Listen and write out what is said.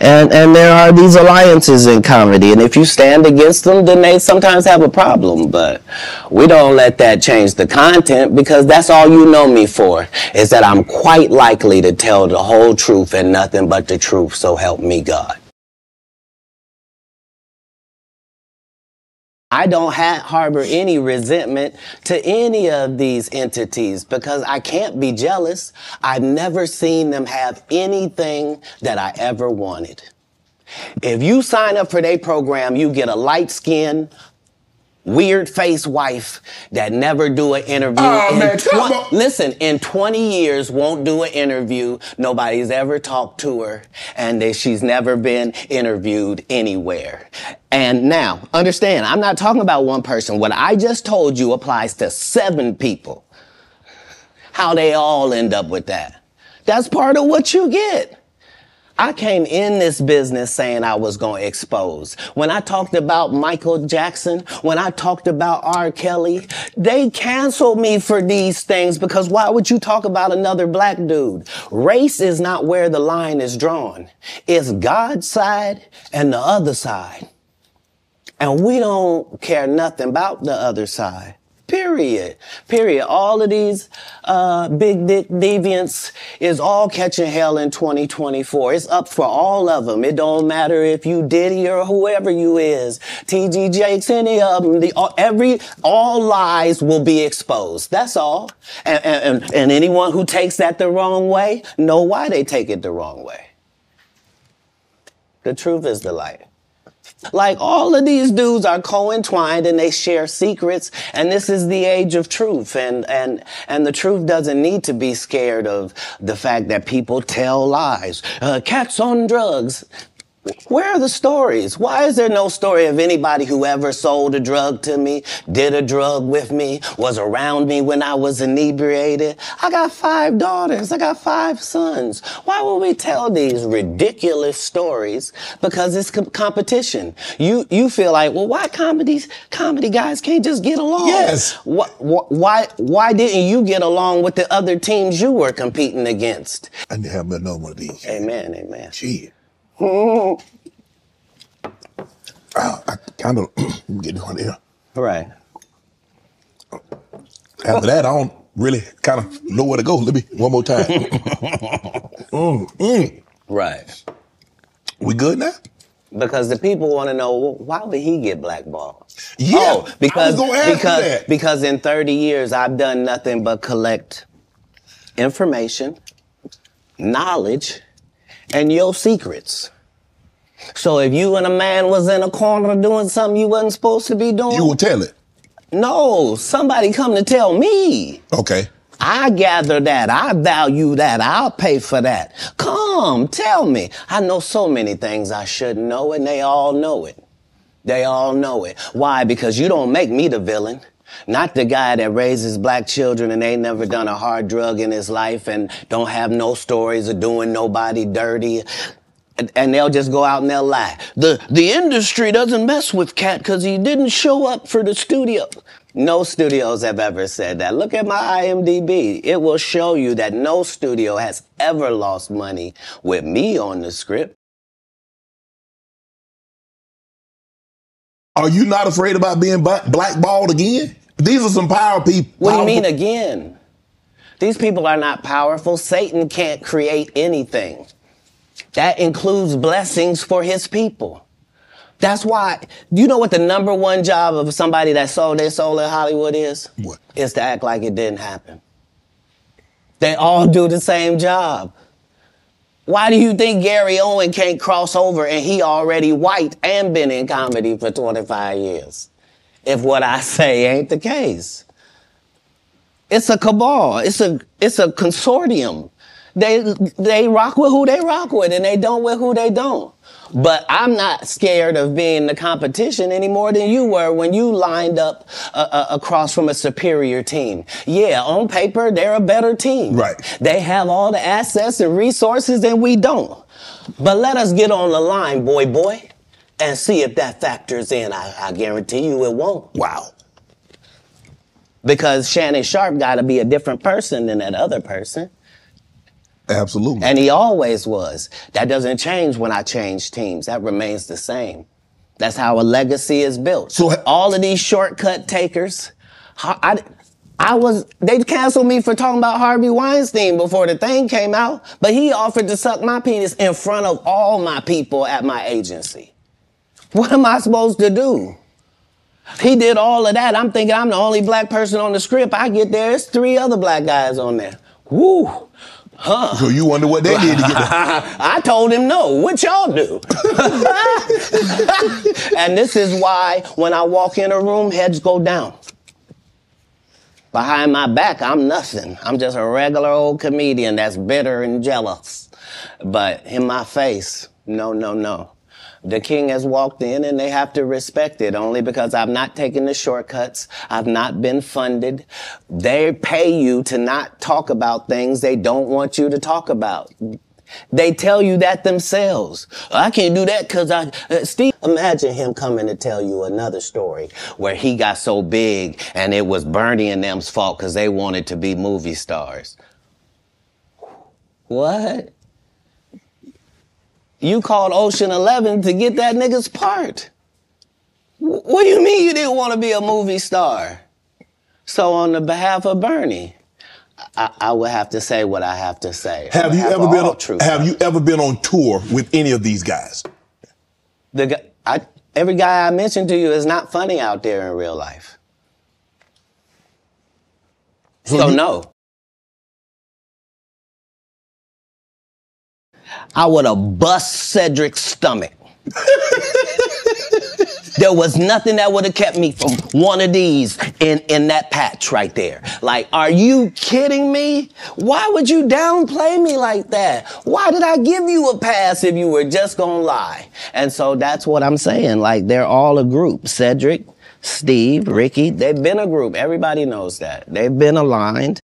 And, and there are these alliances in comedy. And if you stand against them, then they sometimes have a problem. But we don't let that change the content because that's all you know me for is that I'm quite likely to tell the whole truth and nothing but the truth. So help me God. I don't ha- harbor any resentment to any of these entities because I can't be jealous. I've never seen them have anything that I ever wanted. If you sign up for their program, you get a light skin, weird face wife that never do an interview. Oh, In man, on. Listen, in 20 years, won't do an interview. Nobody's ever talked to her, and that she's never been interviewed anywhere. And now, understand, I'm not talking about one person. What I just told you applies to seven people. How they all end up with that. That's part of what you get. I came in this business saying I was going to expose. When I talked about Michael Jackson, when I talked about R. Kelly, they canceled me for these things because why would you talk about another black dude? Race is not where the line is drawn. It's God's side and the other side. And we don't care nothing about the other side. Period. Period. All of these uh, big dick deviants is all catching hell in 2024. It's up for all of them. It don't matter if you Diddy or whoever you is, T.D. Jakes, any of them. The, all, every all lies will be exposed. That's all. And, and, and- and anyone who takes that the wrong way, know why they take it the wrong way. The truth is the light. Like all of these dudes are co-entwined and they share secrets and this is the age of truth and and and the truth doesn't need to be scared of the fact that people tell lies. Uh, cats on drugs. Where are the stories? Why is there no story of anybody who ever sold a drug to me, did a drug with me, was around me when I was inebriated? I got five daughters. I got five sons. Why would we tell these ridiculous stories? Because it's com- competition. You you feel like, well, why comedies comedy guys can't just get along? Yes. Why why why didn't you get along with the other teams you were competing against? I need to have another one of these. Amen. Amen. Ah, I kind of get one here. Right. After that, I don't really kind of know where to go. Let me one more time. Mm, mm. Right. We good now? Because the people want to know well, why would he get blackballed? Yeah, oh, because because because in 30 years I've done nothing but collect information, knowledge, and your secrets. So if you and a man was in a corner doing something you wasn't supposed to be doing, You will tell it. no, somebody come to tell me. Okay. I gather that. I value that. I'll pay for that. Come, tell me. I know so many things I shouldn't know, and they all know it. They all know it. Why? Because you don't make me the villain. Not the guy that raises black children and ain't never done a hard drug in his life and don't have no stories of doing nobody dirty. And, they'll just go out and they'll lie. The the industry doesn't mess with Katt because he didn't show up for the studio. No studios have ever said that. Look at my IMDb. It will show you that no studio has ever lost money with me on the script. Are you not afraid about being blackballed again? These are some power people. What do you mean again? These people are not powerful. Satan can't create anything. That includes blessings for his people. That's why, you know what the number one job of somebody that sold their soul in Hollywood is? What? Is to act like it didn't happen. They all do the same job. Why do you think Gary Owen can't cross over and he already white and been in comedy for 25 years? If what I say ain't the case. It's a cabal. It's a it's a consortium. They they rock with who they rock with, and they don't with who they don't. But I'm not scared of being the competition any more than you were when you lined up uh, uh, across from a superior team. Yeah, on paper they're a better team. Right. They have all the assets and resources, and we don't. But let us get on the line, boy, boy, and see if that factors in. I, I guarantee you it won't Wow. because Shannon Sharpe got to be a different person than that other person. Absolutely. And he always was. That doesn't change when I change teams. That remains the same. That's how a legacy is built. So- all of these shortcut takers, I, I, I was, they canceled me for talking about Harvey Weinstein before the thing came out, but he offered to suck my penis in front of all my people at my agency. What am I supposed to do? He did all of that. I'm thinking I'm the only black person on the script. I get there, it's three other black guys on there. Woo. Huh. So you wonder what they did to get that. I told him no. What y'all do? and this is why when I walk in a room, heads go down. Behind my back, I'm nothing. I'm just a regular old comedian that's bitter and jealous. But in my face, no, no, no. The king has walked in and they have to respect it only because I've not taken the shortcuts. I've not been funded. They pay you to not talk about things they don't want you to talk about. They tell you that themselves. I can't do that because I, uh, Steve, imagine him coming to tell you another story where he got so big and it was Bernie and them's fault because they wanted to be movie stars. What? You called Ocean 11 to get that nigga's part. What do you mean you didn't want to be a movie star? So on the behalf of Bernie, I, I would have to say what I have to say. Have you ever been on, have you ever been on tour with any of these guys? The I, every guy I mentioned to you is not funny out there in real life. So, you- no. I would have bust Cedric's stomach. there was nothing that would have kept me from one of these in, in that patch right there. Like, are you kidding me? Why would you downplay me like that? Why did I give you a pass if you were just gonna lie? And so that's what I'm saying. Like, they're all a group. Cedric, Steve, Ricky, they've been a group. Everybody knows that. They've been aligned.